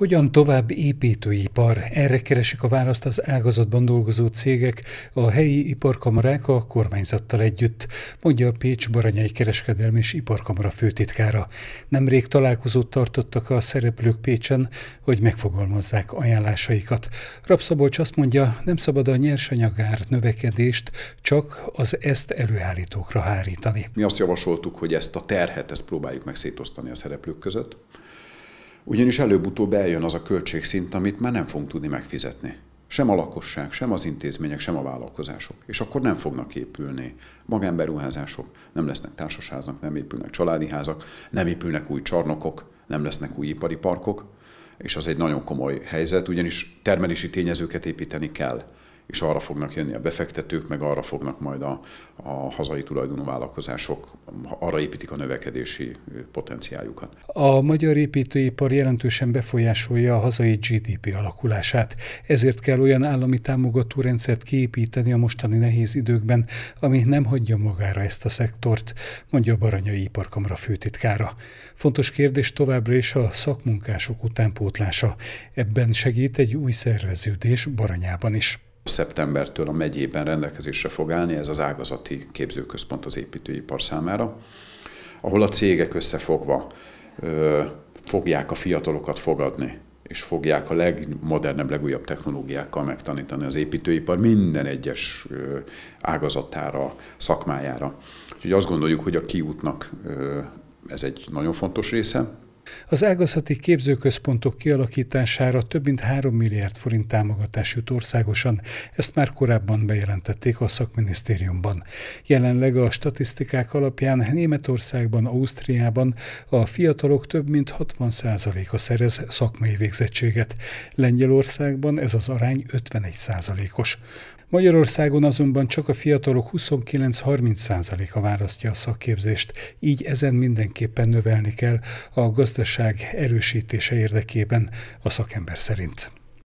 Hogyan tovább építőipar? Erre keresik a választ az ágazatban dolgozó cégek, a helyi iparkamarák a kormányzattal együtt, mondja a Pécs Baranyai Kereskedelmi és Iparkamara főtitkára. Nemrég találkozót tartottak a szereplők Pécsen, hogy megfogalmazzák ajánlásaikat. Rapszabolcs azt mondja, nem szabad a nyersanyagár növekedést csak az ezt előállítókra hárítani. Mi azt javasoltuk, hogy ezt a terhet, ezt próbáljuk meg szétosztani a szereplők között ugyanis előbb-utóbb eljön az a költségszint, amit már nem fogunk tudni megfizetni. Sem a lakosság, sem az intézmények, sem a vállalkozások. És akkor nem fognak épülni magánberuházások, nem lesznek társasházak, nem épülnek családi házak, nem épülnek új csarnokok, nem lesznek új ipari parkok, és az egy nagyon komoly helyzet, ugyanis termelési tényezőket építeni kell és arra fognak jönni a befektetők, meg arra fognak majd a, a hazai tulajdonú vállalkozások, arra építik a növekedési potenciáljukat. A magyar építőipar jelentősen befolyásolja a hazai GDP alakulását, ezért kell olyan állami támogató rendszert kiépíteni a mostani nehéz időkben, ami nem hagyja magára ezt a szektort, mondja a Baranyai Iparkamara főtitkára. Fontos kérdés továbbra is a szakmunkások utánpótlása. Ebben segít egy új szerveződés Baranyában is szeptembertől a megyében rendelkezésre fog állni ez az ágazati képzőközpont az építőipar számára, ahol a cégek összefogva ö, fogják a fiatalokat fogadni, és fogják a legmodernebb, legújabb technológiákkal megtanítani az építőipar minden egyes ágazatára, szakmájára. Úgyhogy azt gondoljuk, hogy a kiútnak ez egy nagyon fontos része, az ágazati képzőközpontok kialakítására több mint 3 milliárd forint támogatás jut országosan, ezt már korábban bejelentették a szakminisztériumban. Jelenleg a statisztikák alapján Németországban, Ausztriában a fiatalok több mint 60%-a szerez szakmai végzettséget. Lengyelországban ez az arány 51%-os. Magyarországon azonban csak a fiatalok 29-30%-a választja a szakképzést, így ezen mindenképpen növelni kell a gazdaság erősítése érdekében a szakember szerint.